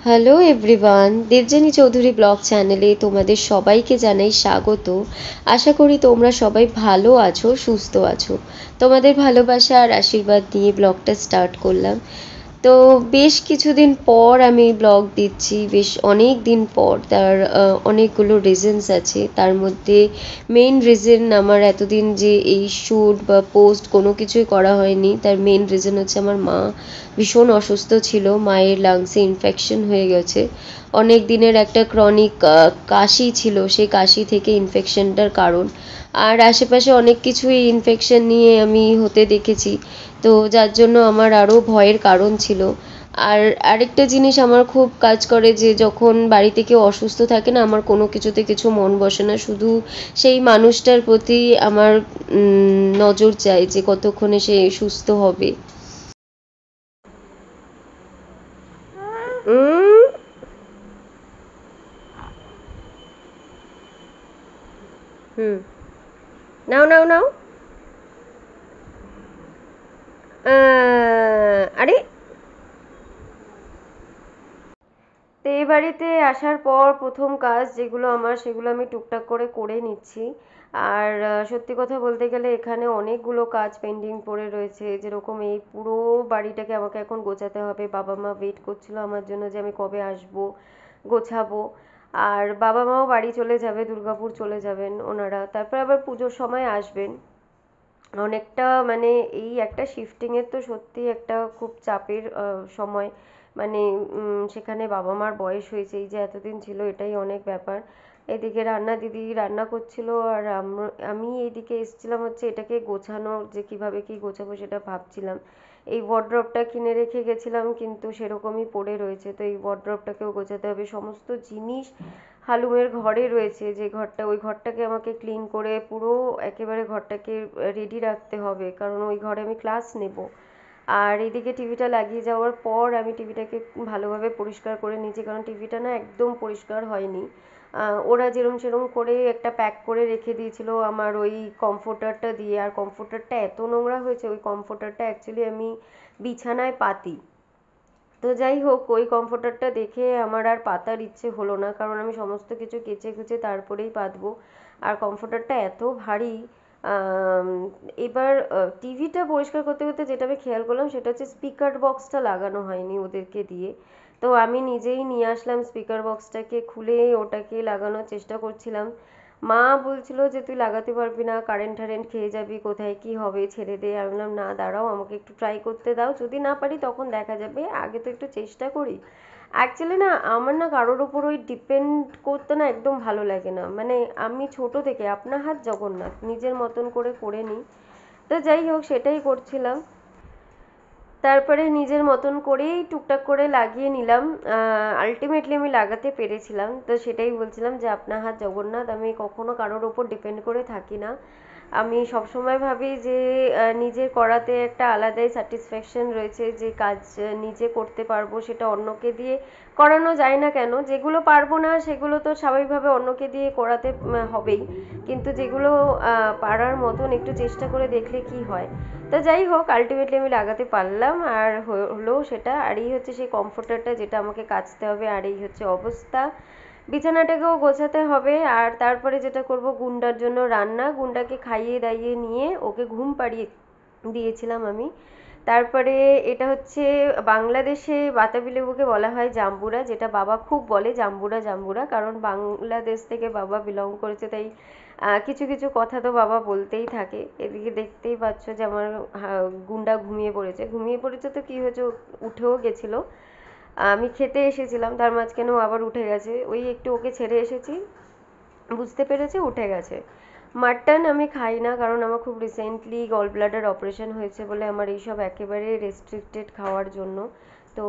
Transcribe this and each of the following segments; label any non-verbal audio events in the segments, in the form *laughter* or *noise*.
Hello everyone Debjani Chowdhury blog চ্যানেলে তোমাদের সবাইকে জানাই স্বাগত। আশা করি তোমরা সবাই ভালো আছো, সুস্থ আছো। তোমাদের ভালোবাসা আর আশীর্বাদ নিয়ে ব্লগটা স্টার্ট করলাম। তো বেশ কিছুদিন পর আমি ব্লগ দিচ্ছি, বেশ অনেক দিন পর, তার অনেকগুলো রিজনস আছে। তার মধ্যে মেন রিজন আমার এতদিন যে এই শ্যুট বা পোস্ট কোনো কিছুই করা হয়নি, তার মেন রিজন হচ্ছে আমার মা ভীষণ অসুস্থ ছিল, মায়ের লাংসে ইনফেকশন হয়ে গেছে। অনেক দিনের একটা ক্রনিক কাশি ছিল, সেই কাশি থেকে ইনফেকশনটার কারণ। আর আশেপাশে অনেক কিছুই ইনফেকশন নিয়ে আমি হতে দেখেছি। তো যার জন্য আমার আরও ভয়ের কারণ ছিল। আর আরেকটা জিনিস আমার খুব কাজ করে যে, যখন বাড়িতে কেউ অসুস্থ থাকে না, আমার কোনো কিছুতে কিছু মন বসে না। শুধু সেই মানুষটার প্রতি আমার নজর চাই যে, কতক্ষণে সে সুস্থ হবে। হুম। নাও নাও নাও। আরে। তো এই বাড়িতে আসার পর প্রথম কাজ যেগুলো আমার, সেগুলো আমি টুকটাক করে করে নিচ্ছি। আর সত্যি কথা বলতে গেলে এখানে অনেকগুলো কাজ পেন্ডিং পড়ে রয়েছে। যেরকম এই পুরো বাড়িটাকে আমাকে এখন গোছাতে হবে। বাবা মা ওয়েট করছিল আমার জন্য যে আমি কবে আসব, গোছাবো। আর বাবা মাও বাড়ি চলে যাবে, দুর্গাপুর চলে যাবেন ওনারা। তারপর আবার পুজোর সময় আসবেন। অনেকটা মানে এই একটা শিফটিংয়ের তো সত্যি একটা খুব চাপের সময়। মানে সেখানে বাবা মার বয়স হয়েছে, এই যে এতদিন ছিল এটাই অনেক ব্যাপার। এদিকে রান্না দিদি রান্না করছিল আর আমি এইদিকে এসেছিলাম হচ্ছে এটাকে গোছানোর যে কীভাবে কি গোছাবো সেটা ভাবছিলাম। এই ওয়ার্ড্রপটা কিনে রেখে গেছিলাম, কিন্তু সেরকমই পড়ে রয়েছে। তো এই ওয়ার্ড্রপটাকেও গোছাতে হবে। সমস্ত জিনিস হালুমের ঘরে রয়েছে। যে ঘরটা, ওই ঘরটাকে আমাকে ক্লিন করে পুরো একেবারে ঘরটাকে রেডি রাখতে হবে। কারণ ওই ঘরে আমি ক্লাস নেব। আর এদিকে টিভিটা লাগিয়ে যাওয়ার পর আমি টিভিটাকে ভালোভাবে পরিষ্কার করে নিয়েছি। কারণ টিভিটা না একদম পরিষ্কার হয়নি। ওরা যেরম সেরম করে একটা প্যাক করে রেখে দিয়েছিল আমার ওই কমফোর্টারটা দিয়ে। আর কমফোর্টারটা এত নোংরা হয়েছে, ওই কমফোর্টারটা অ্যাকচুয়ালি আমি বিছানায় পাতি। তো যাই হোক, ওই কমফোর্টারটা দেখে আমার আর পাতার ইচ্ছে হলো না, কারণ আমি সমস্ত কিছু কেচে কুচে তারপরেই পাতবো। আর কমফোর্টারটা এত ভারী এবার টিভিটা পরিষ্কার করতে করতে যেটা আমি খেয়াল করলাম সেটা হচ্ছে স্পিকার বক্সটা লাগানো হয়নি ওদেরকে দিয়ে। তো আমি নিজেই নিয়ে আসলাম স্পিকার বক্সটাকে খুলে ওটাকে লাগানোর চেষ্টা করছিলাম। মা বলছিল যে, তুই লাগাতে পারবি না কারেন্ট টারেন্ট খেয়ে যাবি, কোথায় কি হবে ছেড়ে দে। আমি বললাম, না, দাঁড়াও, আমাকে একটু ট্রাই করতে দাও, যদি না পারি তখন দেখা যাবে, আগে তো একটু চেষ্টা করি। অ্যাকচুয়ালি না, আমার না কারোর ওপর ওই ডিপেন্ড করতে না একদম ভালো লাগে না। মানে আমি ছোট থেকে, আপনার হাত জগন্নাথ, নিজের মতন করে করে নিই। তো যাই হোক, সেটাই করছিলাম। তারপরে নিজের মতন করেই টুকটাক করে লাগিয়ে নিলাম। আলটিমেটলি আমি লাগাতে পেরেছিলাম। তো সেটাই বলছিলাম যে, আপনার হাত জগন্নাথ, আমি কখনো কারোর ওপর ডিপেন্ড করে থাকি না। আমি সবসময় ভাবি যে নিজের করাতে একটা আলাদাই স্যাটিসফ্যাকশন রয়েছে যে কাজ নিজে করতে পারব, সেটা অন্যকে দিয়ে করানো যায় না কেন? যেগুলো পারব না, সেগুলো তো স্বাভাবিকভাবে অন্যকে দিয়ে করাতে হবেই। কিন্তু যেগুলো পারার মতন একটু চেষ্টা করে দেখলে কি হয়? তো যাই হোক আলটিমেটলি আমি লাগাতে পারলাম। আর হলো সেটা, আর এই হচ্ছে সেই কমফোর্টারটা যেটা আমাকে কাচতে হবে, আর এই হচ্ছে অবস্থা। বিছানাটাকেও গোছাতে হবে আর তারপরে যেটা করব, গুন্ডার জন্য রান্না। গুন্ডাকে খাইয়ে দাইয়ে নিয়ে ওকে ঘুম পাড়িয়ে দিয়েছিলাম আমি। তারপরে এটা হচ্ছে বাংলাদেশে বাতাবি লেবুকে বলা হয় জাম্বুরা, যেটা বাবা খুব বলে জাম্বুরা জাম্বুরা, কারণ বাংলাদেশ থেকে বাবা বিলং করেছে, তাই কিছু কিছু কথা তো বাবা বলতেই থাকে। এদিকে দেখতেই পাচ্ছ যে আমার গুন্ডা ঘুমিয়ে পড়েছে। ঘুমিয়ে পড়েছে তো কী হয়েছে? উঠেও গেছিল। আমি খেতে এসেছিলাম, তার মাঝখানেও আবার উঠে গেছে। ওই একটু ওকে ছেড়ে এসেছি। বুঝতে পেরেছে, উঠে গেছে। মাটন আমি খাই না, কারণ আমার খুব রিসেন্টলি গল ব্লাডার অপারেশন হয়েছে বলে আমার এইসব একেবারে রেস্ট্রিক্টেড খাওয়ার জন্য। তো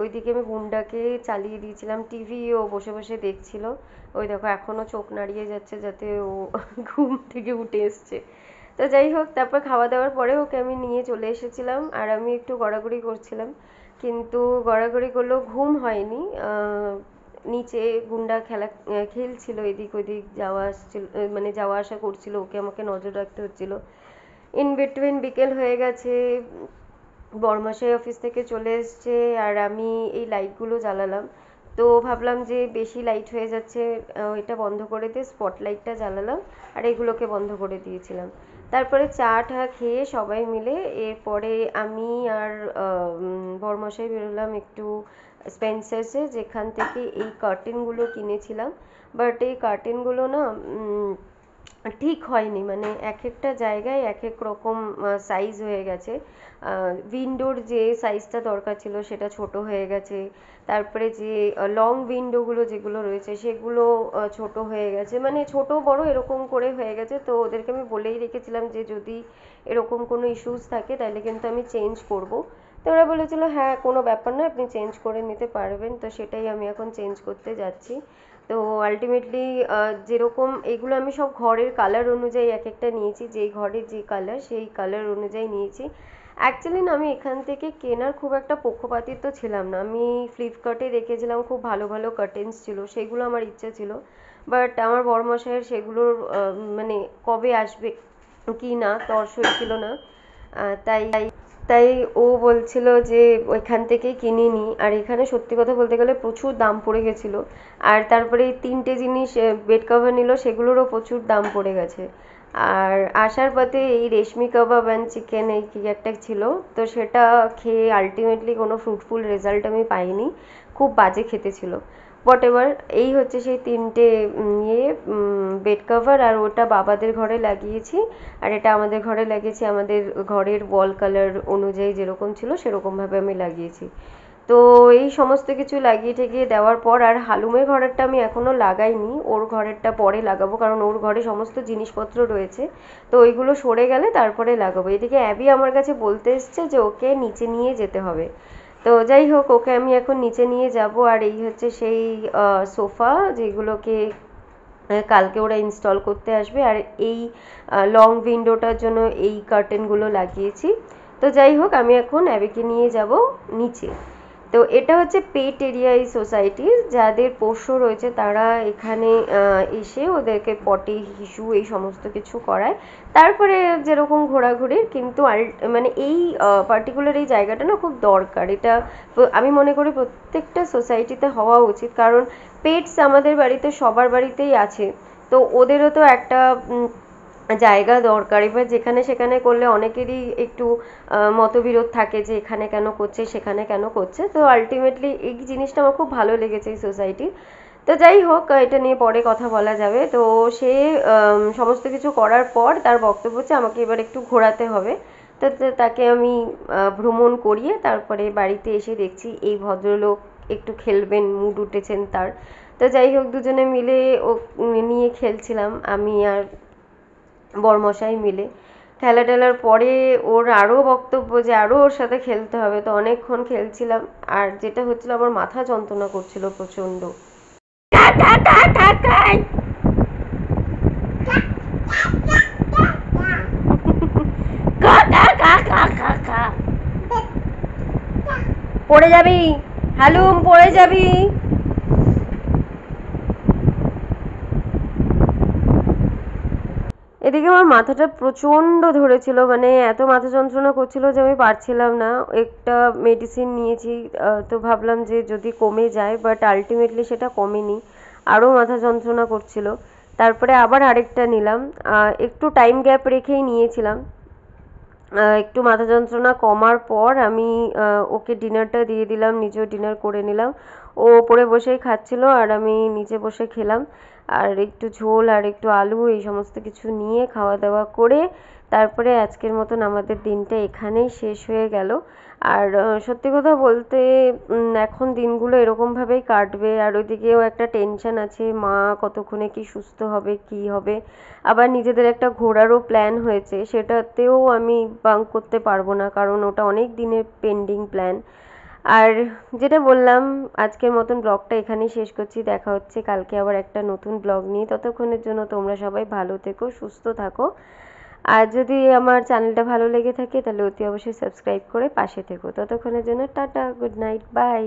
ওইদিকে আমি গুন্ডাকে চালিয়ে দিয়েছিলাম। টিভি ও বসে বসে দেখছিল। ওই দেখো, এখনও চোখ নাড়িয়ে যাচ্ছে যাতে ও *laughs* ঘুম থেকে উঠে এসছে। তো যাই হোক, তারপর খাওয়া দাওয়ার পরে ওকে আমি নিয়ে চলে এসেছিলাম। আর আমি একটু গড়াগড়ি করছিলাম। কিন্তু গড়াগড়ি করলেও ঘুম হয়নি। নিচে গুন্ডা খেলা খেলছিল, এদিক ওদিক যাওয়া আসছিল মানে যাওয়া আসা করছিল, ওকে আমাকে নজর রাখতে হচ্ছিল। ইন বিটুইন বিকেল হয়ে গেছে বরমাসাই অফিস থেকে চলে এসছে, আর আমি এই লাইটগুলো জ্বালালাম। তো ভাবলাম যে বেশি লাইট হয়ে যাচ্ছে এটা বন্ধ করে দিয়ে স্পট লাইটটা জ্বালালাম, আর এগুলোকে বন্ধ করে দিয়েছিলাম। তারপরে চা টা খেয়ে সবাই মিলে এরপরে আমি আর বরমশাই বেরোলাম একটু স্পেন্সার্সে যেখান থেকে এই কার্টেনগুলো কিনেছিলাম। বাট এই কার্টেনগুলো না ঠিক হয়নি। মানে এক একটা জায়গায় এক এক রকম সাইজ হয়ে গেছে। উইন্ডোর যে সাইজটা দরকার ছিল সেটা ছোট হয়ে গেছে। তারপরে যে লং উইন্ডোগুলো যেগুলো রয়েছে সেগুলো ছোট হয়ে গেছে। মানে ছোট, বড় এরকম করে হয়ে গেছে। তো ওদেরকে আমি বলেই রেখেছিলাম যে, যদি এরকম কোনো ইস্যুস থাকে তাহলে কিন্তু আমি চেঞ্জ করব। তো ওরা বলেছিল হ্যাঁ কোনো ব্যাপার নয়, আপনি চেঞ্জ করে নিতে পারবেন। তো সেটাই আমি এখন চেঞ্জ করতে যাচ্ছি। তো আলটিমেটলি যেরকম এগুলো আমি সব ঘরের কালার অনুযায়ী এক একটা নিয়েছি, যেই ঘরের যে কালার সেই কালার অনুযায়ী নিয়েছি। অ্যাকচুয়ালি না, আমি এখান থেকে কেনার খুব একটা পক্ষপাতিত্ব ছিলাম না। আমি ফ্লিপকার্টে দেখেছিলাম খুব ভালো ভালো কার্টেন্স ছিল, সেগুলো আমার ইচ্ছে ছিল। বাট আমার বড়মশাইয়ের সেগুলোর মানে কবে আসবে কি না তর ছিল না। তাই তাই ও বলছিল যে ওইখান থেকেই কিনে নিই আর এখানে সত্যি কথা বলতে গেলে প্রচুর দাম পড়ে গেছিল। আর তারপরে এই তিনটে জিনিস বেড কভার নিল, সেগুলোরও প্রচুর দাম পড়ে গেছে। আর আসার পথে এই রেশমি কাবাব অ্যান্ড চিকেন এই কি একটা ছিল, তো সেটা খেয়ে আলটিমেটলি কোনো ফ্রুটফুল রেজাল্ট আমি পাইনি। খুব বাজে খেতে ছিল। হোয়াট এভার এই হচ্ছে সেই তিনটে ইয়ে বেড কভার আর ওটা বাবাদের ঘরে লাগিয়েছি। আর এটা আমাদের ঘরে লাগিয়েছি, আমাদের ঘরের ওয়াল কালার অনুযায়ী যেরকম ছিল সেরকমভাবে আমি লাগিয়েছি। তো এই সমস্ত কিছু লাগিয়ে ঠেকিয়ে দেওয়ার পর, আর হালুমের ঘরেরটা আমি এখনও লাগাইনি, ওর ঘরেরটা পরে লাগাবো, কারণ ওর ঘরে সমস্ত জিনিসপত্র রয়েছে। তো ওইগুলো সরে গেলে তারপরে লাগাবো। এদিকে অ্যাবি আমার কাছে বলতে এসছে যে ওকে নিচে নিয়ে যেতে হবে। তো যাই হোক, ওকে আমি এখন নিচে নিয়ে যাব আর এই হচ্ছে সেই সোফা যেগুলোকে কালকে ওরা ইনস্টল করতে আসবে আর এই লং উইন্ডোটার জন্য এই কার্টেনগুলো লাগিয়েছি। তো যাই হোক, আমি এখন অ্যাবিকে নিয়ে যাব নিচে। তো এটা হচ্ছে পেট এরিয়া এই সোসাইটির যাদের পোষ্য রয়েছে তারা এখানে এসে ওদেরকে পটি, হিসু এই সমস্ত কিছু করায়। তারপরে যেরকম ঘোরাঘুরির কিন্তু মানে এই পার্টিকুলার এই জায়গাটা না খুব দরকার। এটা আমি মনে করি প্রত্যেকটা সোসাইটিতে হওয়া উচিত। কারণ পেটস আমাদের বাড়িতে সবার বাড়িতেই আছে। তো ওদেরও তো একটা জায়গা দরকার। এবার যেখানে সেখানে করলে অনেকেরই একটু মতবিরোধ থাকে যে এখানে কেন করছে, সেখানে কেন করছে। তো আলটিমেটলি এই জিনিসটা আমার খুব ভালো লেগেছে এই সোসাইটির তো যাই হোক, এটা নিয়ে পরে কথা বলা যাবে। তো সে সমস্ত কিছু করার পর তার বক্তব্য হচ্ছে আমাকে এবার একটু ঘোরাতে হবে। তো তাকে আমি ভ্রমণ করিয়ে তারপরে বাড়িতে এসে দেখছি এই ভদ্রলোক একটু খেলবেন, মুড উঠেছেন তার। তো যাই হোক, দুজনে মিলে ও, নিয়ে খেলছিলাম। আমি আর বরমশাই মিলে। খেলা টেলার পরে ওর আরও বক্তব্য যে আরও ওর সাথে খেলতে হবে। তো অনেকক্ষণ খেলছিলাম আর যেটা হচ্ছিল আমার মাথা যন্ত্রণা করছিল প্রচণ্ড। পড়ে যাবি? হ্যালুম পড়ে যাবি? এদিকে আমার মাথাটা প্রচণ্ড ধরেছিল মানে এত মাথা যন্ত্রণা করছিল যে আমি পারছিলাম না। একটা মেডিসিন নিয়েছি তো ভাবলাম যে যদি কমে যায় বাট আলটিমেটলি সেটা কমেনি আরও মাথা যন্ত্রণা করছিল। তারপরে আবার আরেকটা নিলাম একটু টাইম গ্যাপ রেখেই নিয়েছিলাম। একটু মাথা যন্ত্রণা কমার পর আমি ওকে ডিনারটা দিয়ে দিলাম, নিজেও ডিনার করে নিলাম। ও ওপরে বসেই খাচ্ছিল আর আমি নিচে বসে খেলাম। আর একটু ঝোল আর একটু আলু এই সমস্ত কিছু নিয়ে খাওয়া দাওয়া করে তারপরে আজকের মতন আমাদের দিনটা এখানেই শেষ হয়ে গেল। আর সত্যি কথা বলতে এখন দিনগুলো এরকমভাবেই কাটবে। আর ওইদিকেও একটা টেনশন আছে, মা কতক্ষণে কি সুস্থ হবে, কি হবে? আবার নিজেদের একটা ঘোরারও প্ল্যান হয়েছে, সেটাতেও আমি বাঙ্ক করতে পারব না, কারণ ওটা অনেক দিনের পেন্ডিং প্ল্যান আর যেটা বললাম, আজকের মতন ব্লগটা এখানেই শেষ করছি। দেখা হচ্ছে কালকে আবার একটা নতুন ব্লগ নিয়ে। ততক্ষণের জন্য তোমরা সবাই ভালো থেকো, সুস্থ থাকো। আর যদি আমার চ্যানেলটা ভালো লেগে থাকে, তাহলে অতি অবশ্যই সাবস্ক্রাইব করে পাশে থেকো। ততক্ষণের জন্য টাটা, গুড নাইট, বাই।